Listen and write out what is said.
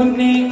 तूने